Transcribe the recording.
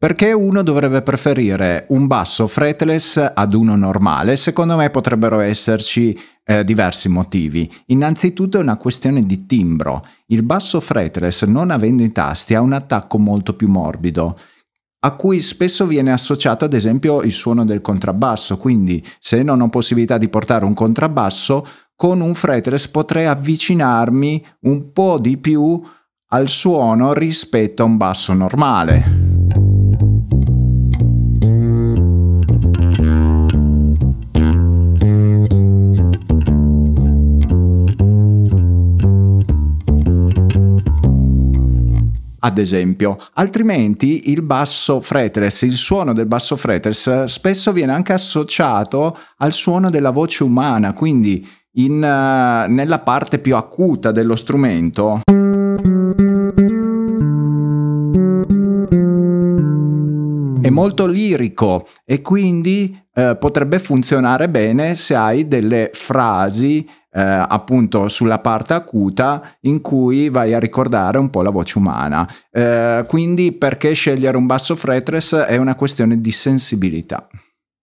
Perché uno dovrebbe preferire un basso fretless ad uno normale? Secondo me potrebbero esserci eh, diversi motivi. Innanzitutto è una questione di timbro. Il basso fretless, non avendo i tasti, ha un attacco molto più morbido a cui spesso viene associato ad esempio il suono del contrabbasso, quindi se non ho possibilità di portare un contrabbasso, con un fretless potrei avvicinarmi un po' di più al suono rispetto a un basso normale. Ad esempio. Altrimenti il basso fretless, il suono del basso fretless spesso viene anche associato al suono della voce umana, quindi in, uh, nella parte più acuta dello strumento. È molto lirico e quindi eh, potrebbe funzionare bene se hai delle frasi eh, appunto sulla parte acuta in cui vai a ricordare un po' la voce umana. Eh, quindi perché scegliere un basso fretless è una questione di sensibilità.